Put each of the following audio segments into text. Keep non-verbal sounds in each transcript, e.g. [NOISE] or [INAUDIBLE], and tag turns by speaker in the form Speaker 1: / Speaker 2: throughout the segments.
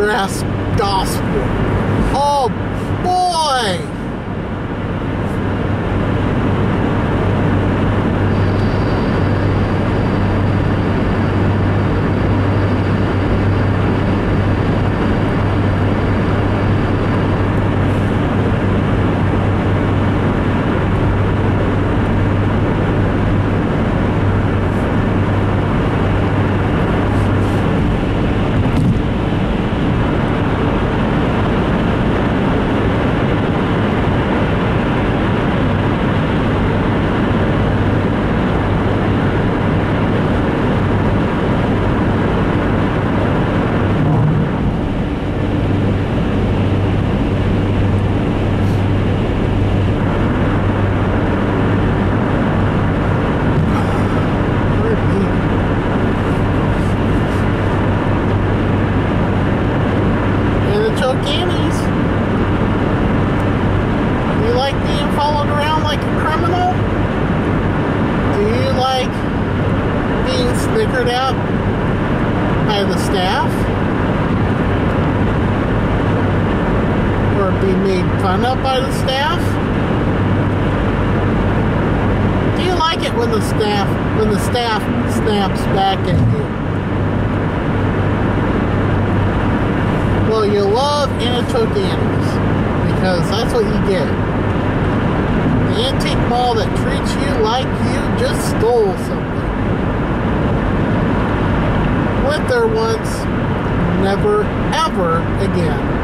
Speaker 1: Bluegrass figured out by the staff or be made fun of by the staff? Do you like it when the staff when the staff snaps back at you? Well, you love antique animals because that's what you get. The antique mall that treats you like you just stole something went there once, never ever again.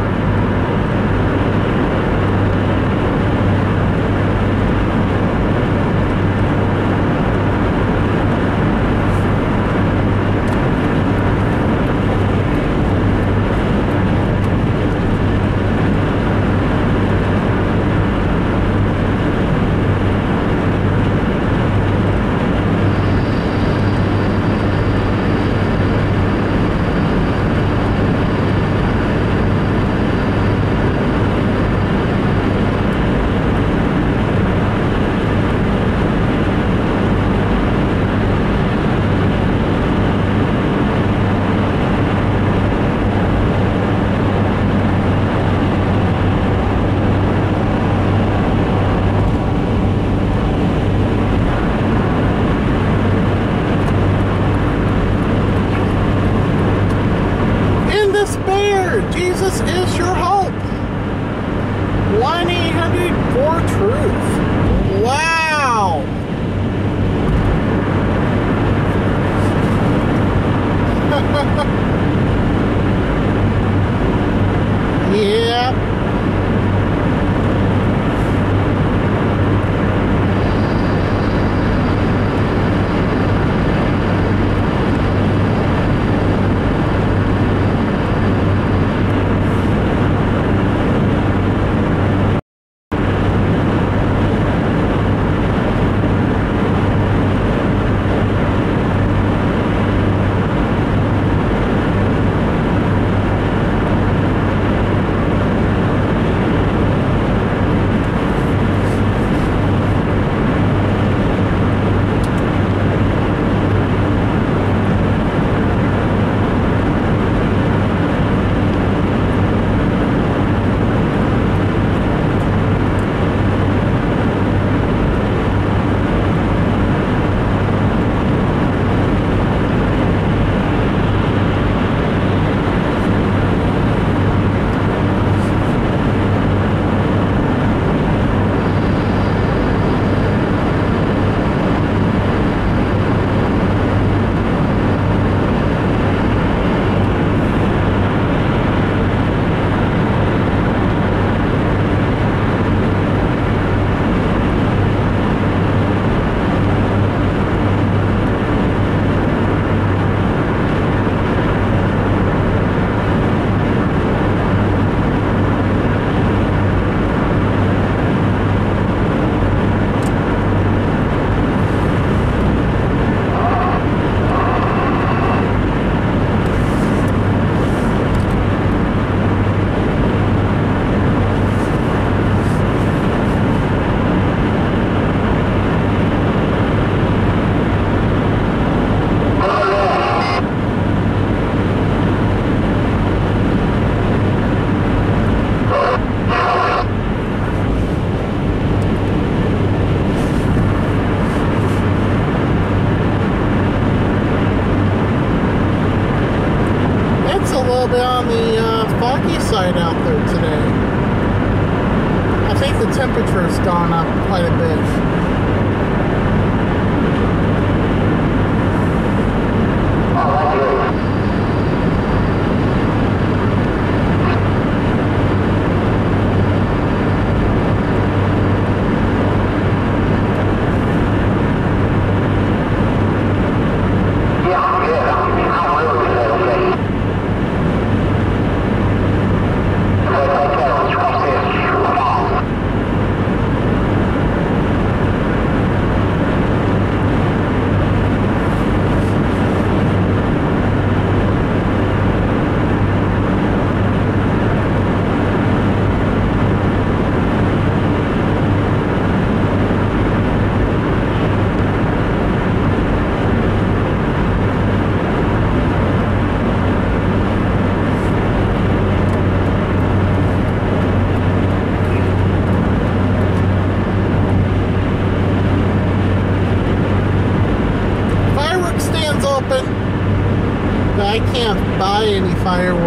Speaker 1: Any fireworks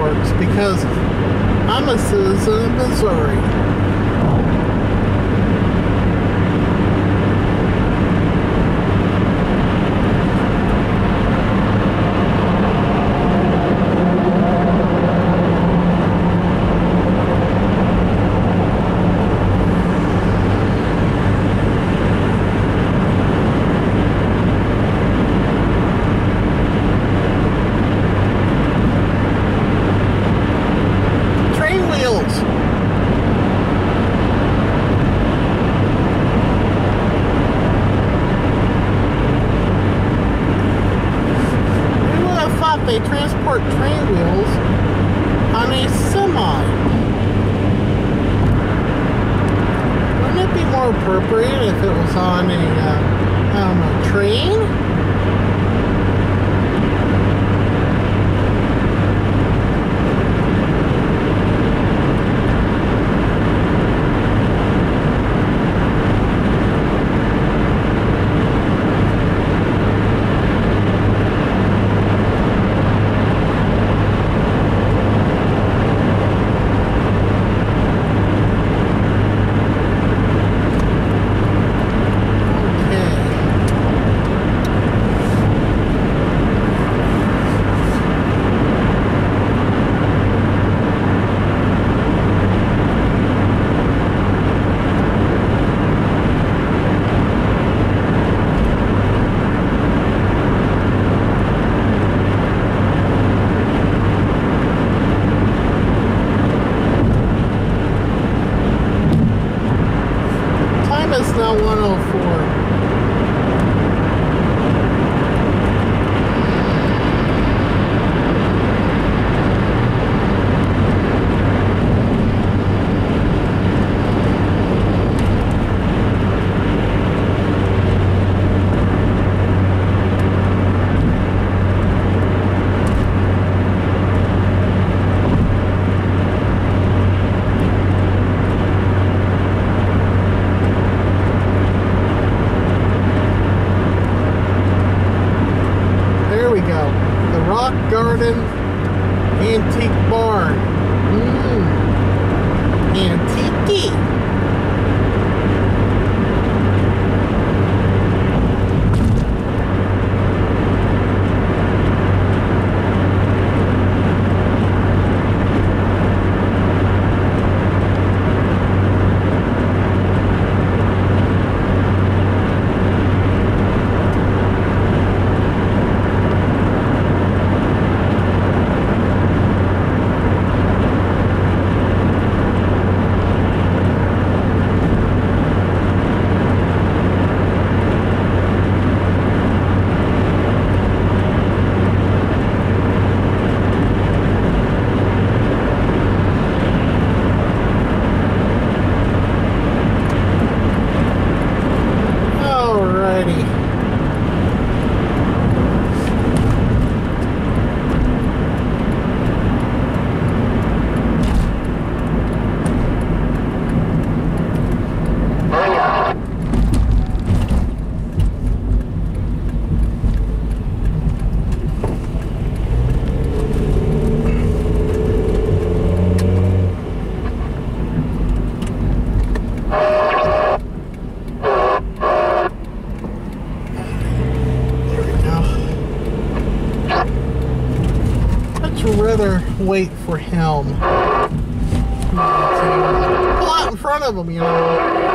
Speaker 1: wait for him. Pull out in front of him, you know.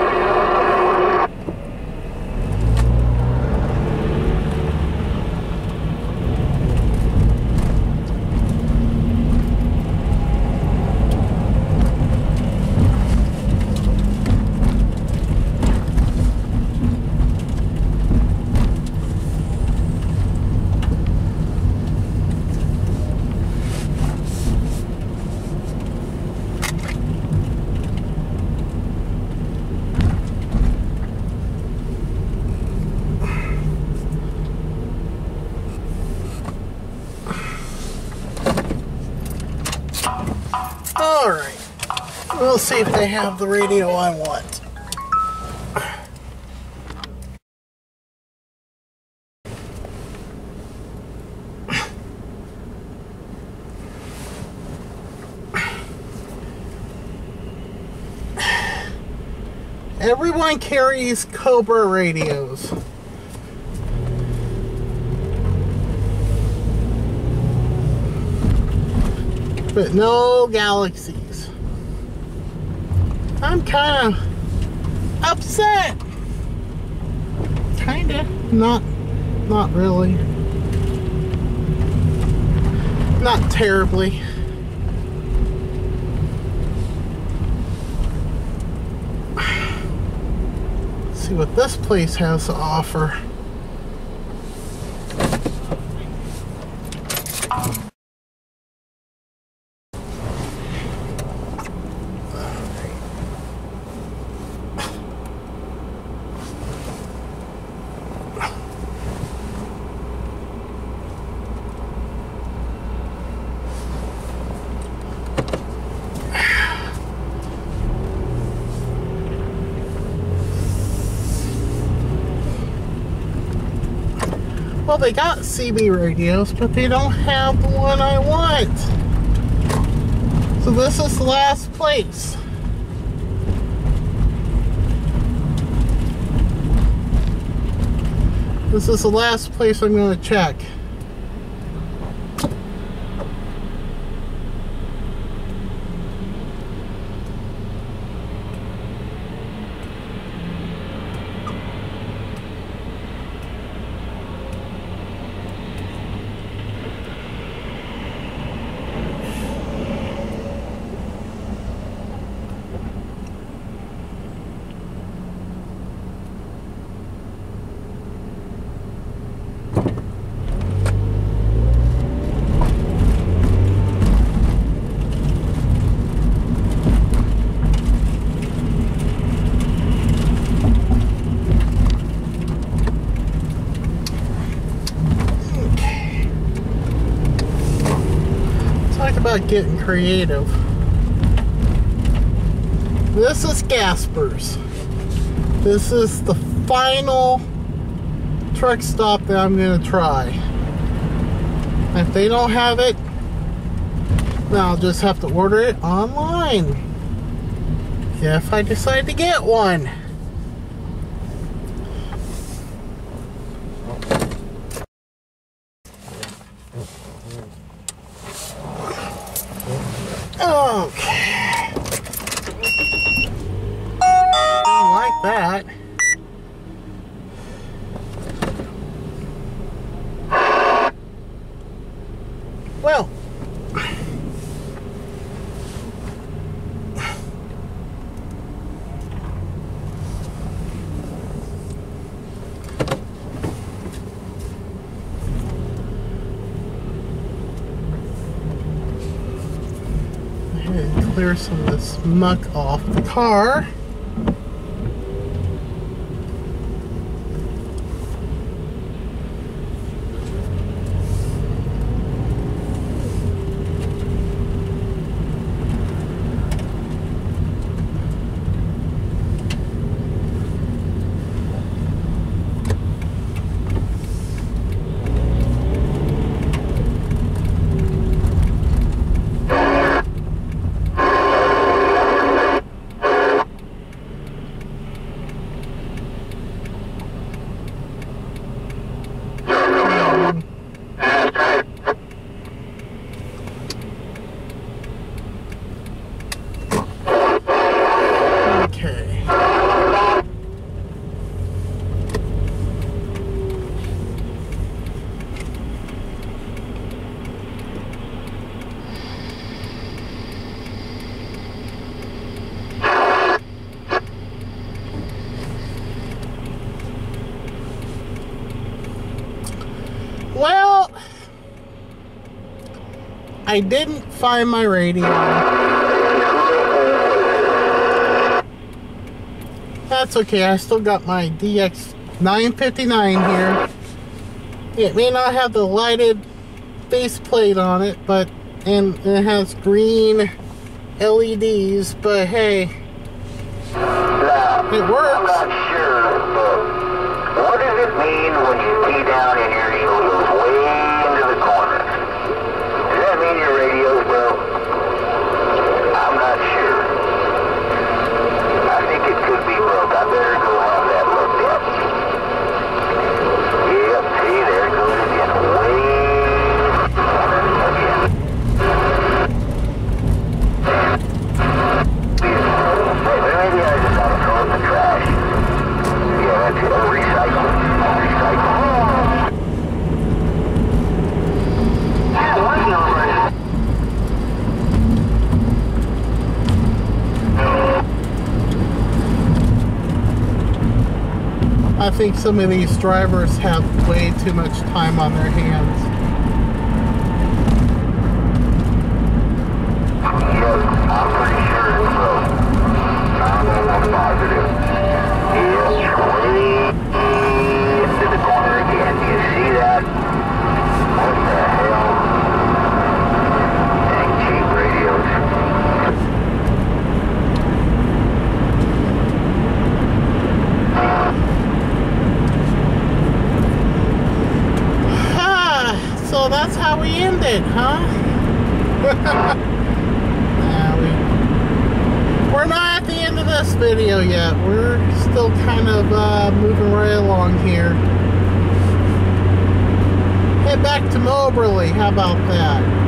Speaker 1: All right. We'll see if they have the radio I want. Everyone carries Cobra radios. but no galaxies. I'm kind of upset. Kinda. Not, not really. Not terribly. Let's [SIGHS] see what this place has to offer. Well, they got CB radios, but they don't have the one I want. So this is the last place. This is the last place I'm going to check. Okay. Getting creative. This is Gasper's. This is the final truck stop that I'm going to try. If they don't have it, then I'll just have to order it online. If I decide to get one. Okay. I like that. Well, clear some of this muck off the car. I didn't find my radio. That's okay, I still got my DX 959 here. It may not have the lighted faceplate on it, but and it has green LEDs, but hey, it works.
Speaker 2: I'm not sure, but what does it mean when you pee down and your needle goes way into the corner? I'm not sure. I think it could be broke. I better go have that looked at. Yep, see, there it goes again. Way again. Maybe I just gotta throw in the trash. Yeah, that's it. I'll recycle. I'll recycle. Yeah, one over.
Speaker 1: I think some of these drivers have way too much time on their hands.
Speaker 2: Yes, I'm pretty sure it's broke. I'm almost positive. Yes, way into the corner again. Do you see that? What the hell? Dang cheap radios.
Speaker 1: Ah, that's how we ended, huh? [LAUGHS] we, we're not at the end of this video yet. We're still kind of uh, moving right along here. Head back to Moberly. How about that?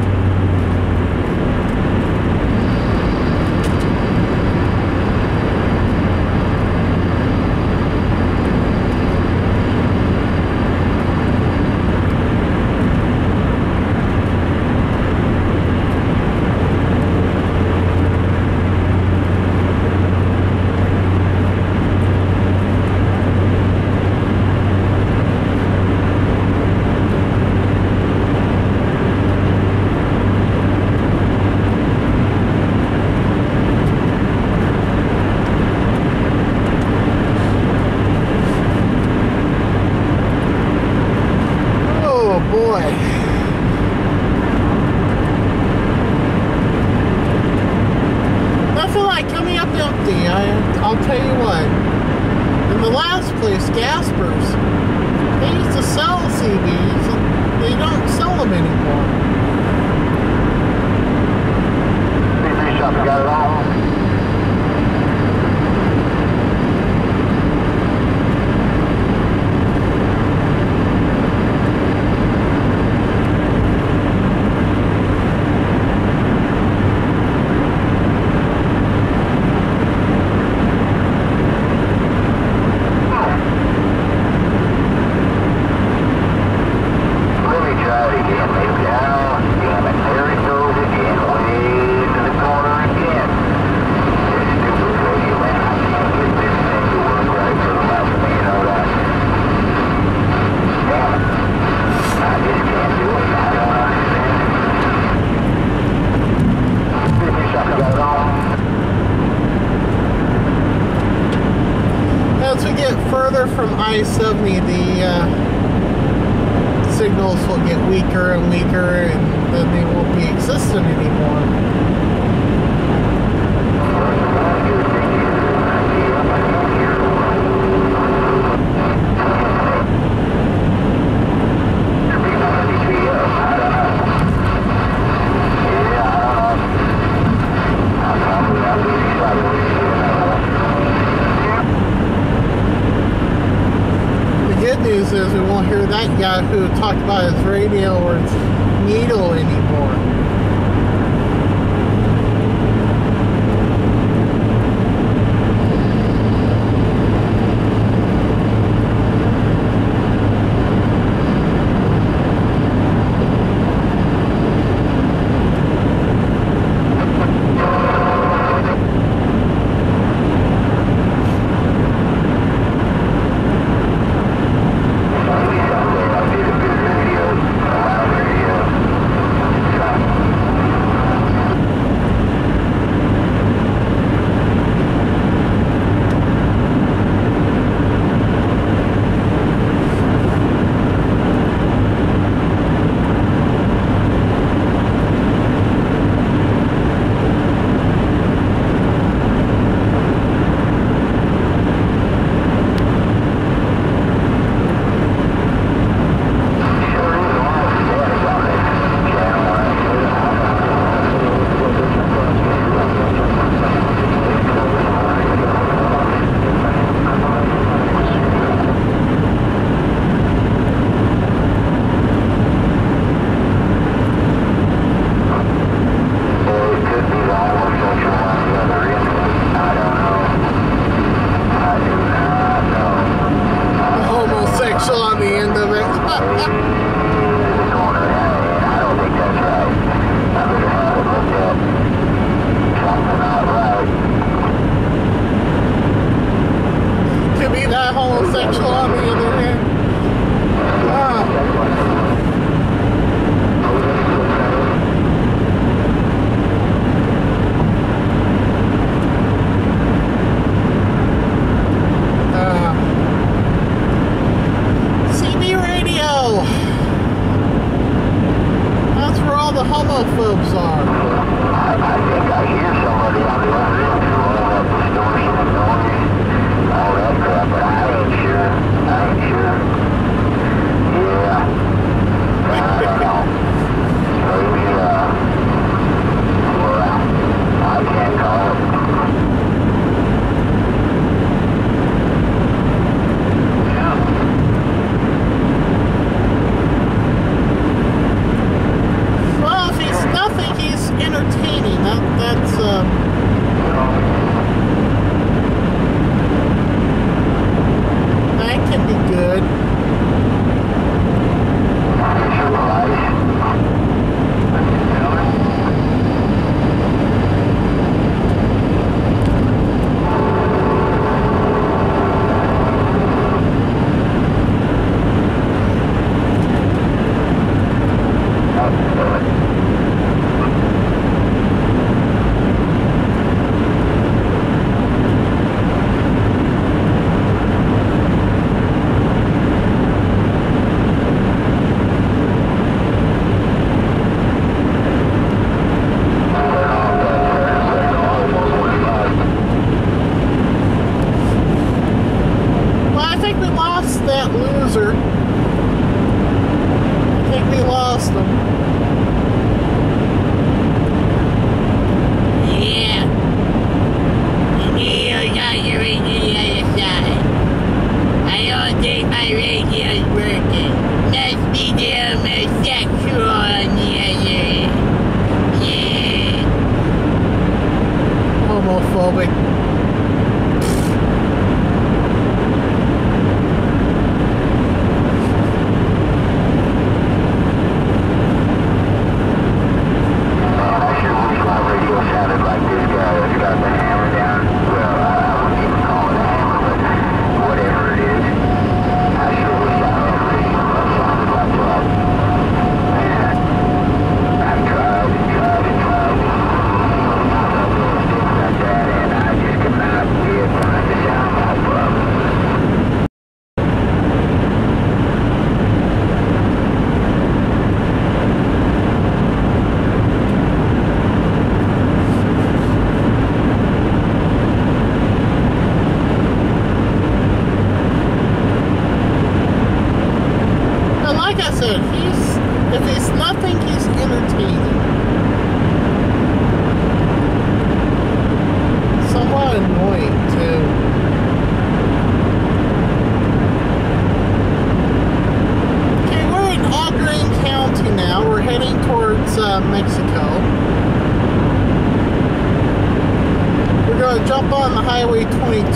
Speaker 1: And weaker, and then they won't be existent anymore.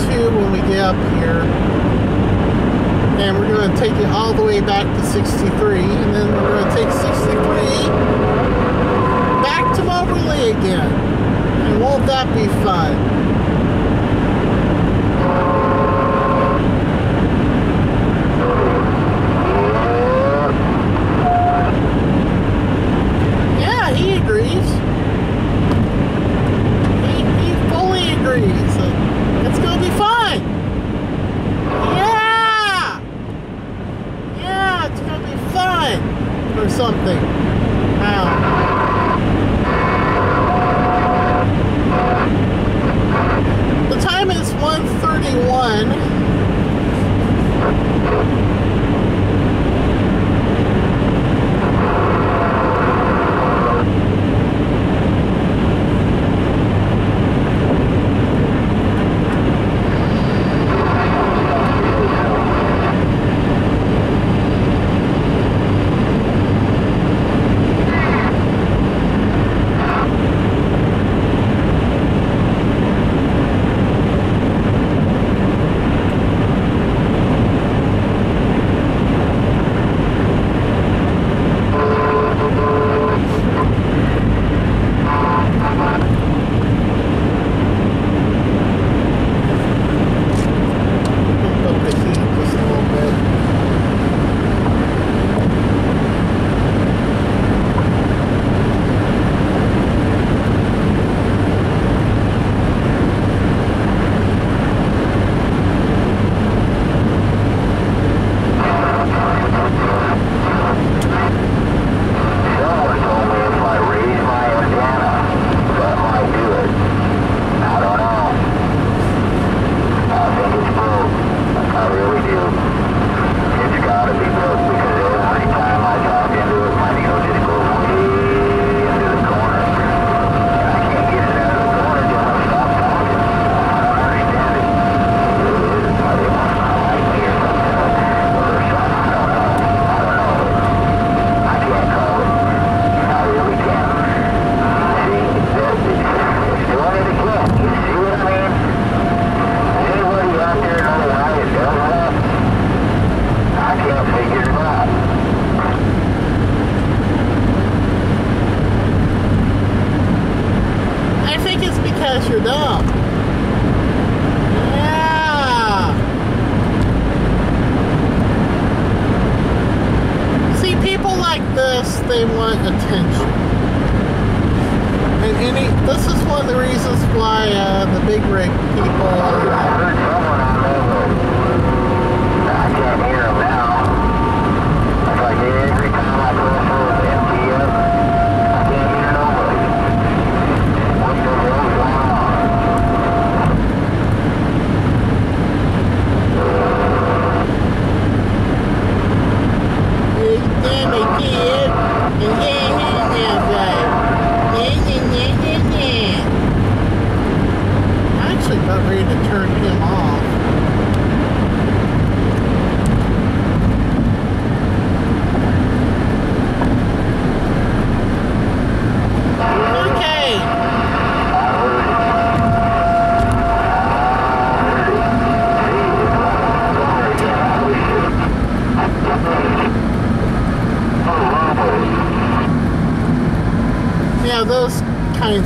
Speaker 1: 2 when we get up here. And we're going to take it all the way back to 63. And then we're going to take 63 back to Moberly again. And won't that be fun?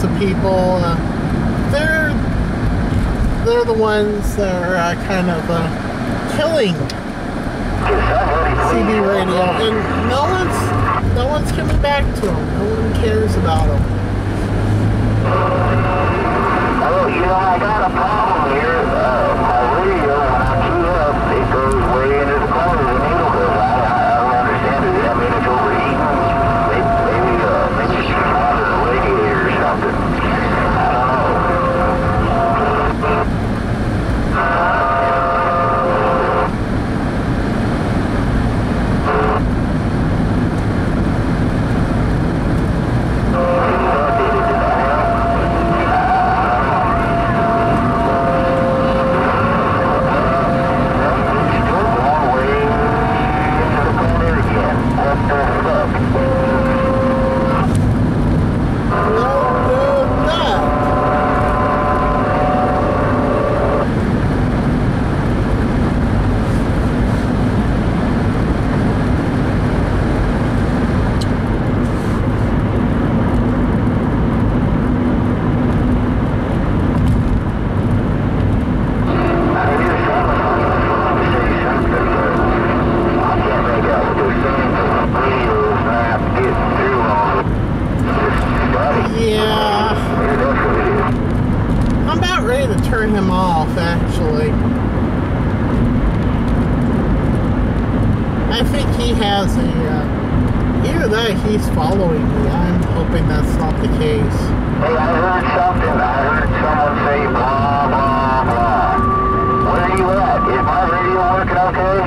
Speaker 1: of people. Uh, they're they're the ones that are uh, kind of uh, killing CB radio, and no one's no one's coming back to them. No one cares about them.
Speaker 2: Oh, you know, I got a problem.
Speaker 1: following me. I'm hoping that's not the case.
Speaker 2: Hey, I heard something. I heard someone say blah, blah, blah. Where are you at? Is my radio working okay?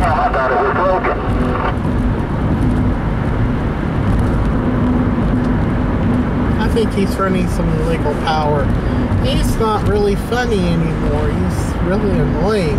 Speaker 2: Oh, I thought it was broken.
Speaker 1: think he's running some illegal power. He's not really funny anymore. He's really annoying.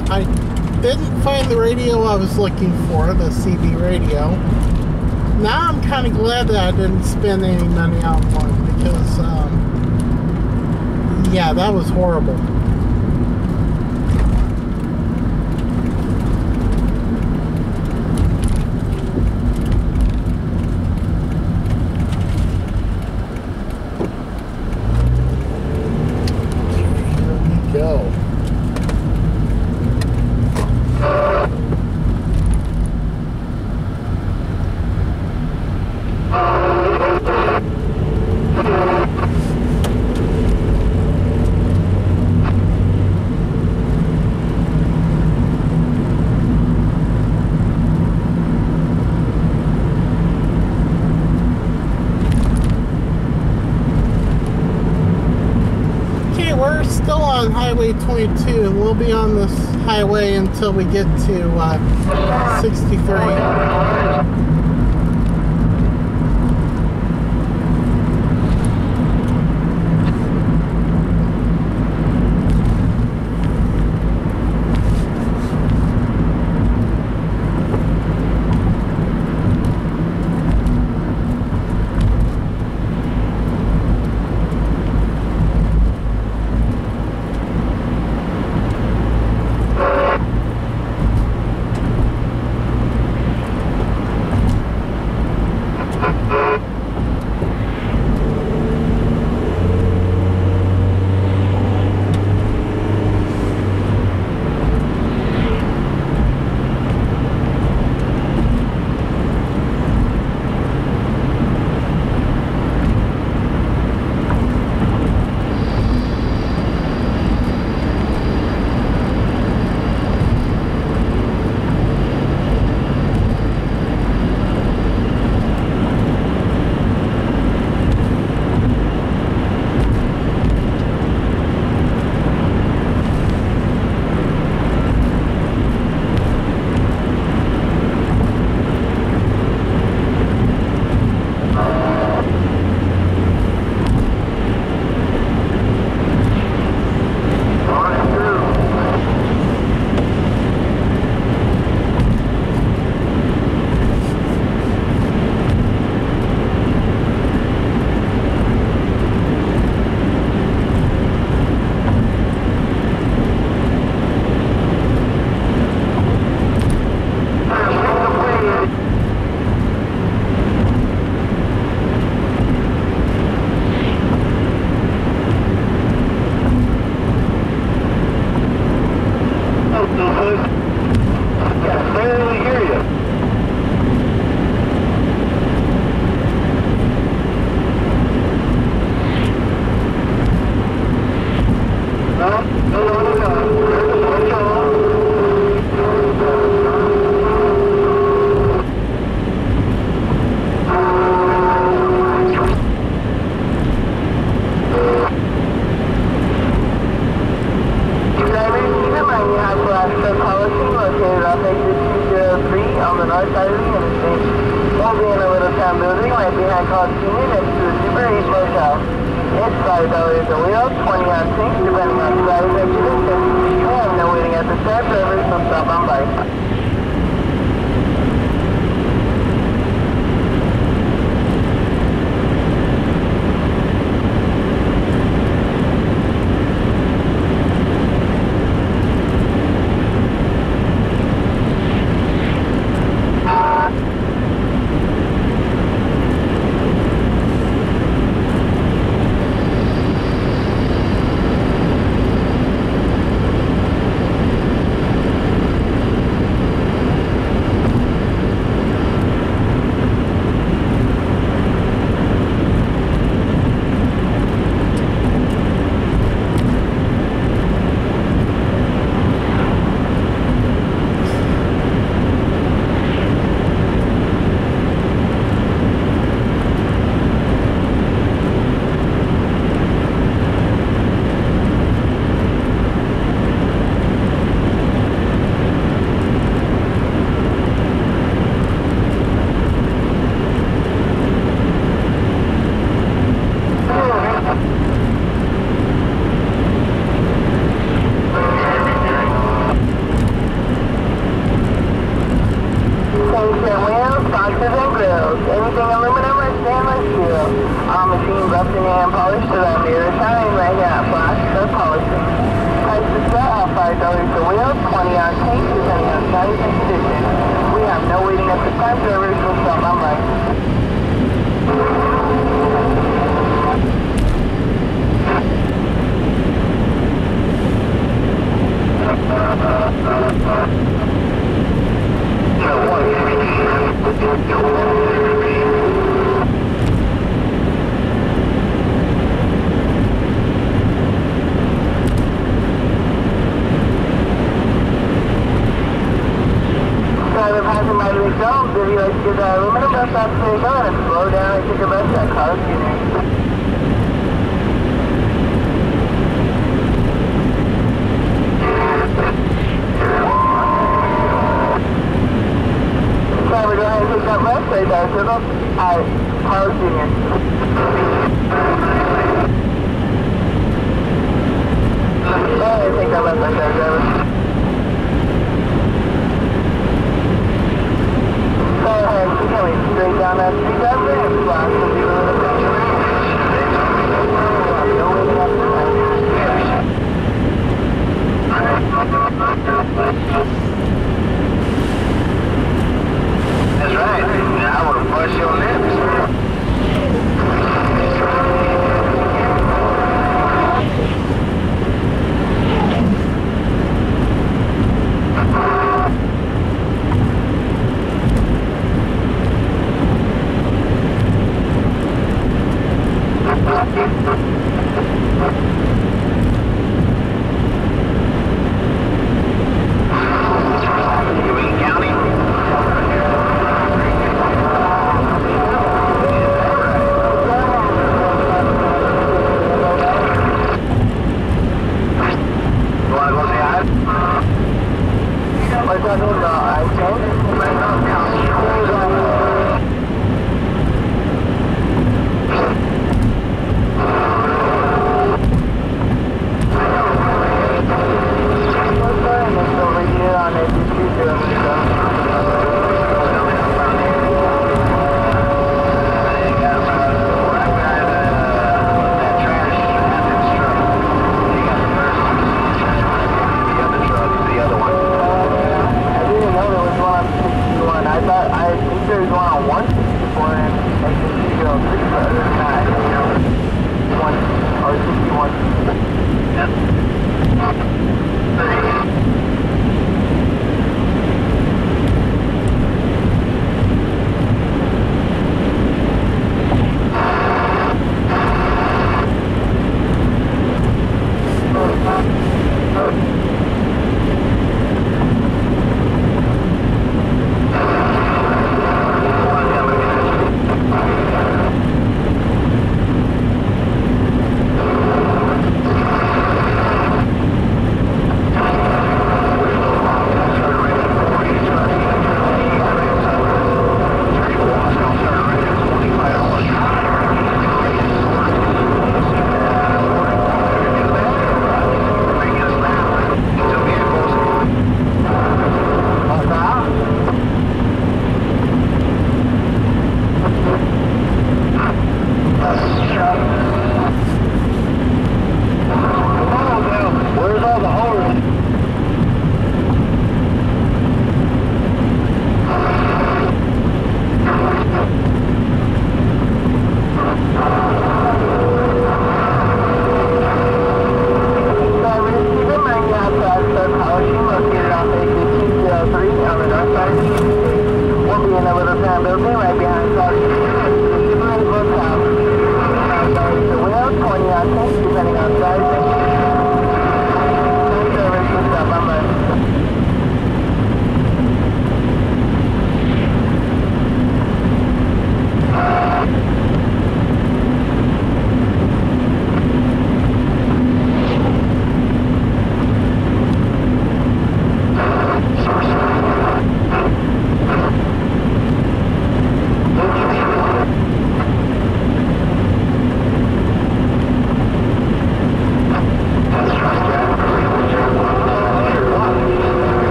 Speaker 1: up, I didn't find the radio I was looking for, the CB radio. Now I'm kind of glad that I didn't spend any money on one because, um, yeah, that was horrible. 42 we'll be on this highway until we get to uh, 63.